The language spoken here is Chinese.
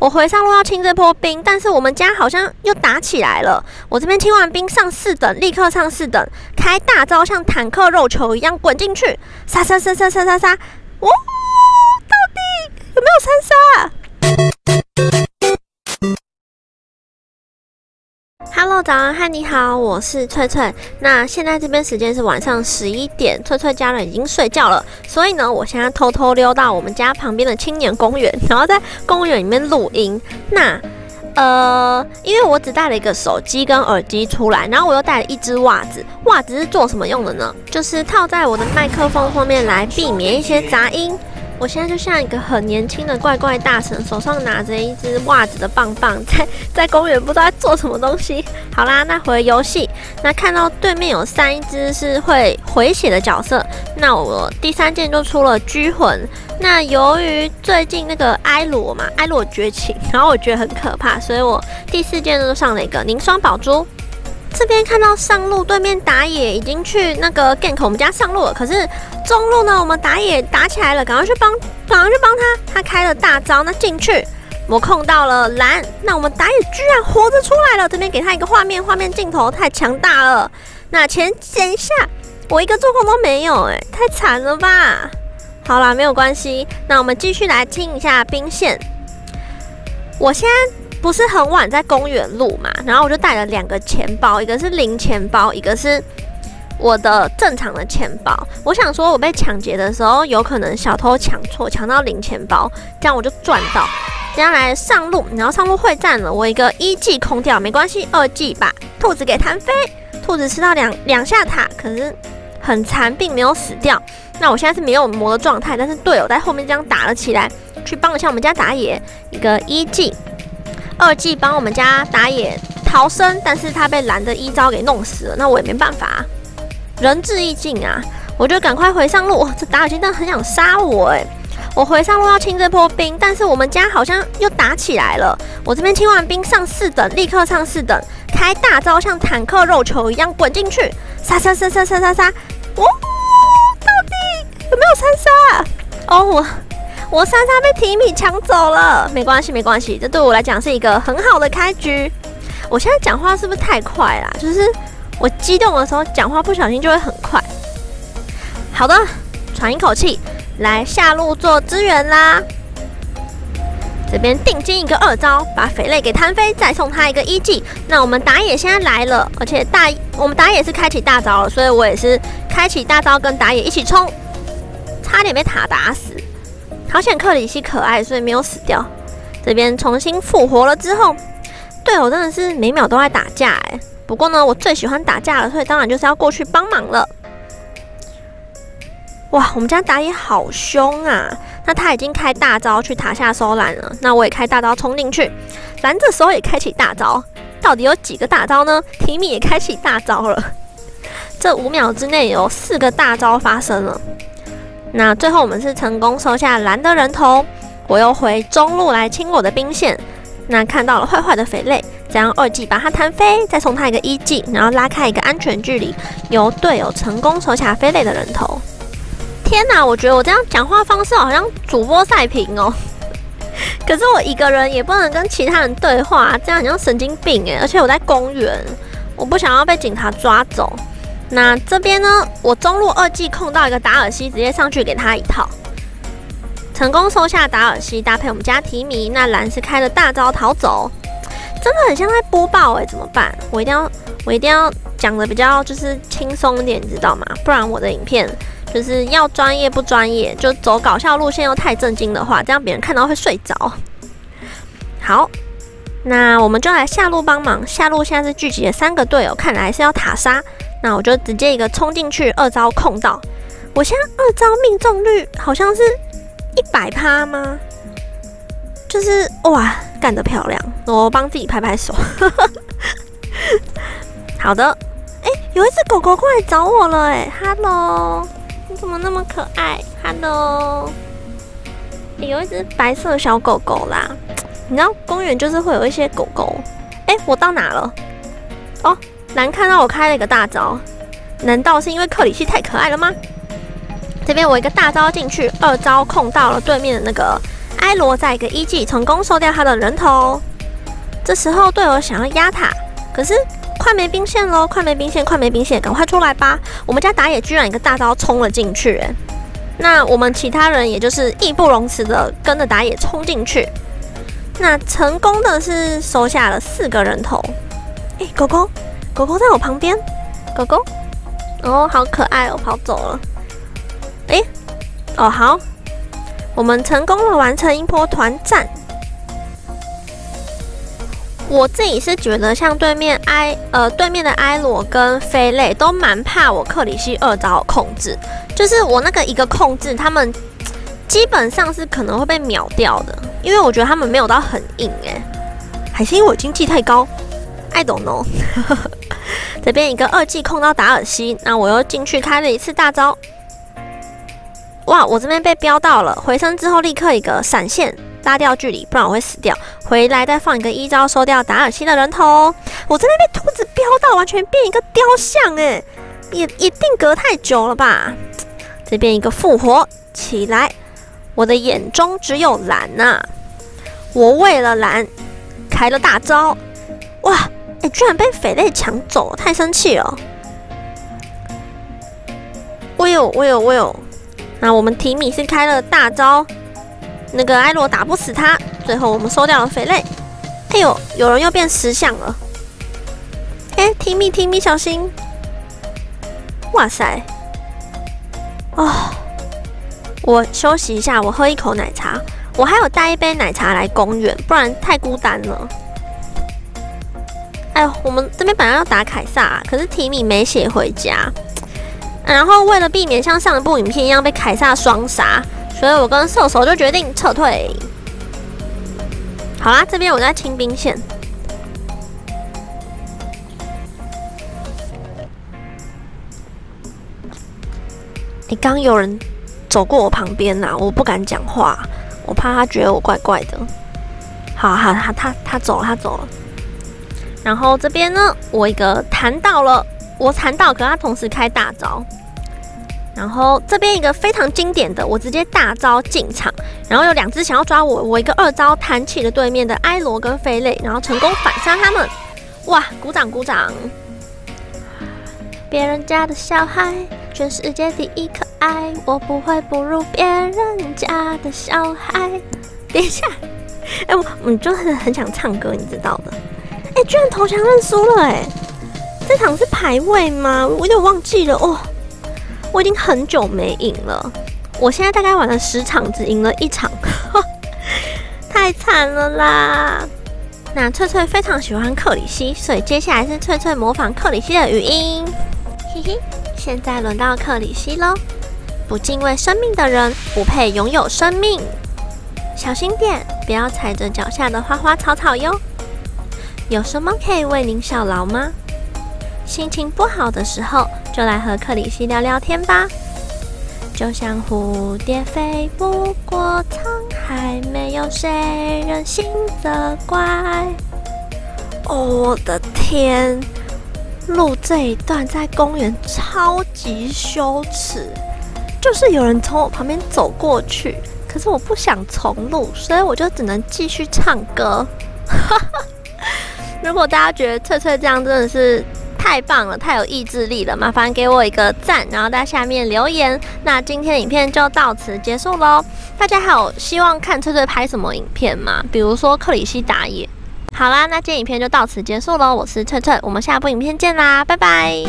我回上路要清这波兵，但是我们家好像又打起来了。我这边清完兵上四等，立刻上四等，开大招像坦克肉球一样滚进去，杀杀杀杀杀杀杀！哇，到底有没有三杀啊早安，嗨，你好，我是翠翠。那现在这边时间是晚上十一点，翠翠家人已经睡觉了，所以呢，我现在偷偷溜到我们家旁边的青年公园，然后在公园里面录音。那呃，因为我只带了一个手机跟耳机出来，然后我又带了一只袜子。袜子是做什么用的呢？就是套在我的麦克风后面来避免一些杂音。我现在就像一个很年轻的怪怪大神，手上拿着一只袜子的棒棒，在 在公园不知道在做什么东西。好啦，那回游戏，那看到对面有三只是会回血的角色，那我第三件就出了拘魂。那由于最近那个埃罗嘛，埃罗崛起，然后我觉得很可怕，所以我第四件就上了一个凝霜宝珠。这边看到上路对面打野已经去那个 gank 我们家上路了，可是中路呢，我们打野打起来了，赶快去帮，赶快去帮他，他开了大招，那进去我控到了蓝，那我们打野居然活着出来了，这边给他一个画面，画面镜头太强大了，那前减一下，我一个助攻都没有，哎，太惨了吧？好啦，没有关系，那我们继续来听一下兵线，我先。不是很晚在公园路嘛，然后我就带了两个钱包，一个是零钱包，一个是我的正常的钱包。我想说，我被抢劫的时候，有可能小偷抢错，抢到零钱包，这样我就赚到。接下来上路，然后上路会战了，我一个一技空掉没关系，二技把兔子给弹飞，兔子吃到两两下塔，可是很残，并没有死掉。那我现在是没有魔的状态，但是队友在后面这样打了起来，去帮一下我们家打野，一个一技。二季帮我们家打野逃生，但是他被蓝的一招给弄死了，那我也没办法，仁至义尽啊！我就赶快回上路。这打野真的很想杀我哎！我回上路要清这波兵，但是我们家好像又打起来了。我这边清完兵上四等，立刻上四等，开大招像坦克肉球一样滚进去，杀杀杀杀杀杀杀！哇，到底有没有三杀？哦我。我莎莎被提米抢走了，没关系，没关系，这对我来讲是一个很好的开局。我现在讲话是不是太快啦？就是我激动的时候讲话不小心就会很快。好的，喘一口气，来下路做支援啦。这边定金一个二招，把肥类给弹飞，再送他一个一技。那我们打野现在来了，而且大我们打野是开启大招了，所以我也是开启大招跟打野一起冲，差点被塔打死。好险克里希可爱，所以没有死掉。这边重新复活了之后，队友真的是每秒都在打架哎。不过呢，我最喜欢打架了，所以当然就是要过去帮忙了。哇，我们家打野好凶啊！那他已经开大招去塔下收蓝了，那我也开大招冲进去。蓝这时候也开启大招，到底有几个大招呢？提米也开启大招了。这五秒之内有四个大招发生了。那最后我们是成功收下蓝的人头，我又回中路来清我的兵线。那看到了坏坏的肥类，再用二技把它弹飞，再送他一个一技，然后拉开一个安全距离，由队友成功收下肥类的人头。天哪，我觉得我这样讲话方式好像主播赛评哦。可是我一个人也不能跟其他人对话，这样很像神经病诶。而且我在公园，我不想要被警察抓走。那这边呢？我中路二技控到一个达尔西，直接上去给他一套，成功收下达尔西，搭配我们家提米。那蓝是开了大招逃走，真的很像在播报哎，怎么办？我一定要，我一定要讲的比较就是轻松一点，你知道吗？不然我的影片就是要专业不专业，就走搞笑路线又太震惊的话，这样别人看到会睡着。好，那我们就来下路帮忙。下路现在是聚集了三个队友，看来是要塔杀。那我就直接一个冲进去，二招控到。我现在二招命中率好像是一百趴吗？就是哇，干得漂亮！我帮自己拍拍手。好的，哎，有一只狗狗过来找我了，哎，Hello，你怎么那么可爱？Hello，有一只白色小狗狗啦。你知道公园就是会有一些狗狗。哎，我到哪了？哦。蓝看到我开了一个大招，难道是因为克里希太可爱了吗？这边我一个大招进去，二招控到了对面的那个埃罗在一个一技成功收掉他的人头。这时候队友想要压塔，可是快没兵线喽！快没兵线，快没兵线，赶快出来吧！我们家打野居然一个大招冲了进去，哎，那我们其他人也就是义不容辞的跟着打野冲进去，那成功的是收下了四个人头。哎，狗狗，狗狗在我旁边，狗狗，哦，好可爱哦，跑走了。哎，哦好，我们成功了完成一波团战。我自己是觉得，像对面埃呃对面的埃罗跟飞类都蛮怕我克里希二招控制，就是我那个一个控制，他们基本上是可能会被秒掉的，因为我觉得他们没有到很硬哎，还是因为我经济太高，I don't know。这边一个二技控到达尔西，那我又进去开了一次大招，哇，我这边被标到了，回身之后立刻一个闪现。拉掉距离，不然我会死掉。回来再放一个一招收掉达尔西的人头。我这边被兔子飙到，完全变一个雕像哎，也一定隔太久了吧？这边一个复活起来，我的眼中只有蓝呐。我为了蓝开了大招，哇，哎，居然被匪类抢走，太生气了。我有，我有，我有。那我们提米是开了大招。那个埃罗打不死他，最后我们收掉了肥类。哎呦，有人又变石像了！哎，提米提米，小心！哇塞！哦，我休息一下，我喝一口奶茶。我还有带一杯奶茶来公园，不然太孤单了。哎，我们这边本来要打凯撒，可是提米没血回家。然后为了避免像上一部影片一样被凯撒双杀。所以我跟射手就决定撤退。好啦，这边我在清兵线。你刚有人走过我旁边呐，我不敢讲话，我怕他觉得我怪怪的。好好，他他他走了，他走了。然后这边呢，我一个弹到了，我弹到，可他同时开大招。然后这边一个非常经典的，我直接大招进场，然后有两只想要抓我，我一个二招弹起了对面的埃罗跟飞类，然后成功反杀他们。哇，鼓掌鼓掌！别人家的小孩，全世界第一可爱，我不会不如别人家的小孩。等一下，哎，我我就是很想唱歌，你知道的。居然投降认输了，哎，这场是排位吗？我有点忘记了哦。我已经很久没赢了，我现在大概玩了十场，只赢了一场，太惨了啦！那翠翠非常喜欢克里希，所以接下来是翠翠模仿克里希的语音。嘿嘿，现在轮到克里希喽！不敬畏生命的人不配拥有生命，小心点，不要踩着脚下的花花草草哟。有什么可以为您效劳吗？心情不好的时候。就来和克里希聊聊天吧，就像蝴蝶飞不过沧海，没有谁忍心责怪。哦，我的天，录这一段在公园超级羞耻，就是有人从我旁边走过去，可是我不想重录，所以我就只能继续唱歌。哈哈如果大家觉得翠翠这样真的是。太棒了，太有意志力了！麻烦给我一个赞，然后在下面留言。那今天影片就到此结束喽。大家还有希望看翠翠拍什么影片吗？比如说克里希打野。好啦，那今天影片就到此结束喽。我是翠翠，我们下部影片见啦，拜拜。